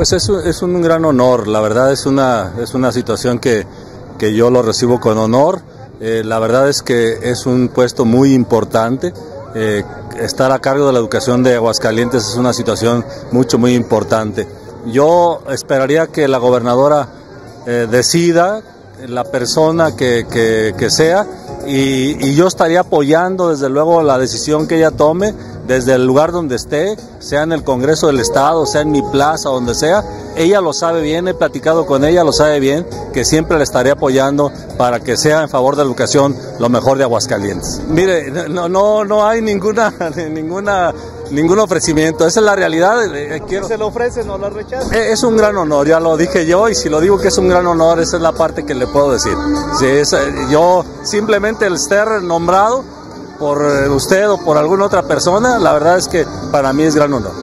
Pues es, un- gran honor, la verdad es una, es una situación que, que yo lo recibo con honor. Eh, la verdad es que es un puesto muy importante. Eh, estar a cargo de la educación de Aguascalientes es una situación mucho, muy importante. Yo esperaría que la gobernadora eh, decida la persona que, que- sea y yo estaría apoyando desde luego la decisión que ella tome desde el lugar donde esté, sea en el Congreso del Estado, sea en mi plaza, donde sea. Ella lo sabe bien, he platicado con ella, lo sabe bien, que siempre la estaré apoyando para que sea en favor de la educación lo mejor de Aguascalientes. Mire, no, no, no hay ninguna, ninguna, ningún ofrecimiento, esa es la realidad. eh, quiero- Se lo ofrece, no lo rechaza. eh, Es un gran honor, ya lo dije yo, y si lo digo que es un gran honor, esa es la parte que le puedo decir. Si es, eh, yo simplemente el ser nombrado por eh, usted o por alguna otra persona, la verdad es que para mí es gran honor.